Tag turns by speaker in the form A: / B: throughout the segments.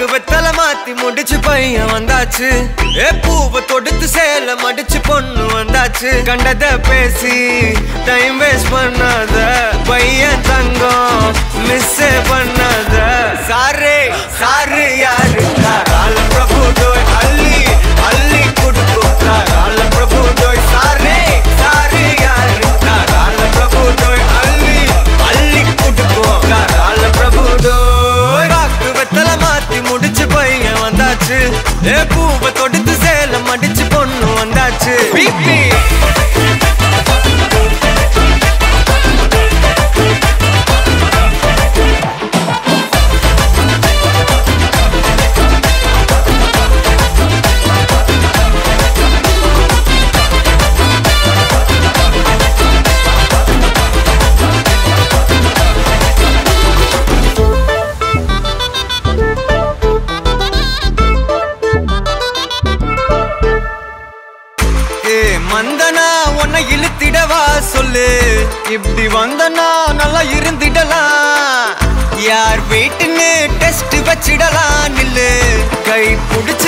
A: பாக்கு வெத்தல மாத்தி முடிச்சு பையன் வந்தாச்சு. ஏ பூவை தொடுத்து சேல மடிச்சு பொண்ணு வந்தாச்சு. கண்டத பேசி டைம் வேஸ்ட் பண்ண வந்தாச்சு. ஏ பூவை தொடுத்து சேலம் அடிச்சு பொண்ணு வந்தாச்சு. வந்தனா உன்னை இழுத்திடவா சொல்லு. இப்படி வந்தனா நல்லா இருந்திடலாம். யார் வீட்டுன்னு டெஸ்ட் வச்சிடலாம் நில்லு. கை பிடிச்ச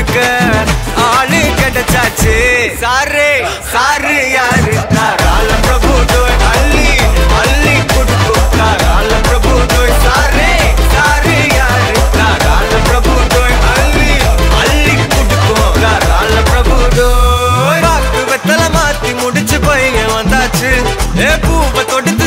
A: கொடுக்க ஆளு கிடைச்சாச்சு சாரு சாரு யாரு தாராள பிரபு டோய் அள்ளி அள்ளி கொடுக்கும் தாராள பிரபு டோய் சாரு சாரு யாரு தாராள பிரபு டோய் அள்ளி அள்ளி கொடுக்கும் தாராள பிரபு டோய் பாக்கு வெத்தல மாத்தி முடிச்சு பையன் வந்தாச்சு ஏ பூவை தொடுத்து